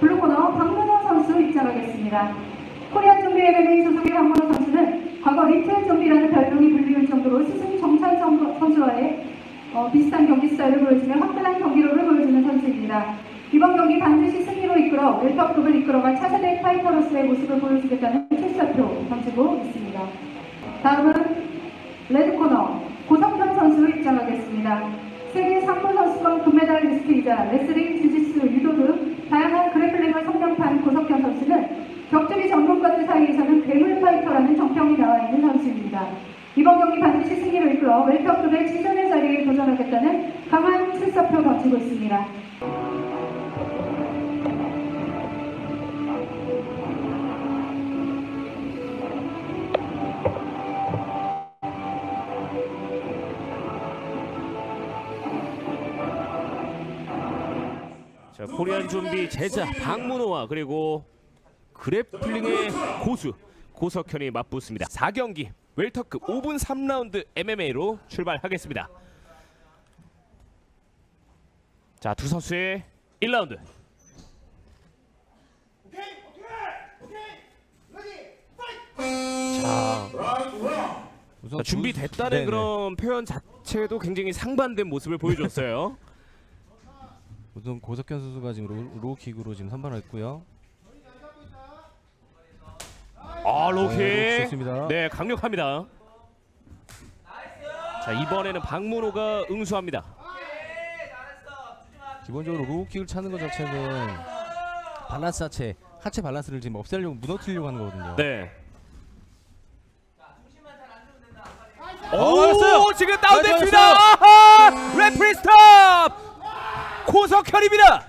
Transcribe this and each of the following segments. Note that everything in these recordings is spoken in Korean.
blue corner 박문호 선수 입장하겠습니다. 코리안 좀비 MMA 소속의 박문호 선수는 과거 리틀 좀비라는 별명이 불리울 정도로 스승 선- 선수와의 어, 비슷한 경기 스타일을 보여주며 화끈한 경기력을 보여주는 선수입니다. 이번 경기 반드시 승리로 이끌어 웰터급을 이끌어갈 차세대 파이터로서의 모습을 보여주겠다는 출사표 던지고 있습니다. 다음은 red corner 고석현 선수 입장하겠습니다. 세계 3부 선수권 금메달리스트이자 레슬링, 주짓수, 유도 등 다양한 grappling을 섭렵한 고석현 선수는 격투기 전문가들 사이에서는 괴물 파이터라는 정평이 나와 있는 선수입니다. 이번 경기 반드시 승리를 이끌어 웰터급의 지존의 자리에 도전하겠다는 강한 출사표 던지고 있습니다. 자 코리안 좀비 제자 박문호와 그리고 그래플링의 고수 고석현이 맞붙습니다. 4경기 웰터급 5분 3라운드 MMA로 출발하겠습니다. 자 두 선수의 1라운드 자 우선 자, 준비됐다는 네네. 그런 표현 자체도 굉장히 상반된 모습을 보여줬어요. 우선 고석현 선수가 지금 로, low kick으로 지금 선발했고요. 아 low kick 네, 좋습니다. 네 강력합니다. 자 이번에는 박문호가 응수합니다. 기본적으로 low kick을 차는 것 자체는 밸런스 하체, 하체 밸런스를 지금 없애려고 무너뜨리려고 하는 거거든요. 네. 어, 오 맞았어요. 지금 다운됐습니다. 맞았어요. 아하! Referee stop 고석현입니다.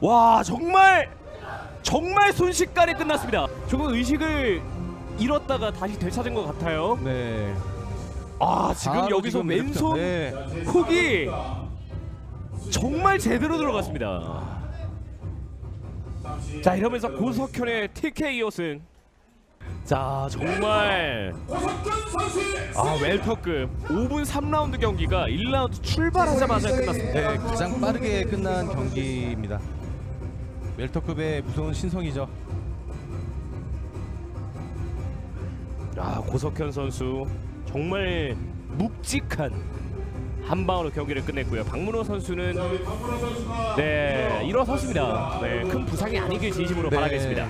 와 정말 정말 순식간에 끝났습니다 조금 의식을 잃었다가 다시 되찾은 것 같아요 네. 아 지금 여기서 지금 왼손 네. 훅이 정말 제대로 들어갔습니다. 자 이러면서 고석현의 TKO 승. 자 정말 아 웰터급 5분 3라운드 경기가 1라운드 출발하자마자 끝났습니다. 네, 가장 빠르게 끝난 경기입니다. 웰터급의 무서운 신성이죠. 아 고석현 선수 정말 묵직한 한 방으로 경기를 끝냈고요. 박문호 선수는 네 일어섰습니다. 네, 큰 부상이 아니길 진심으로 바라겠습니다.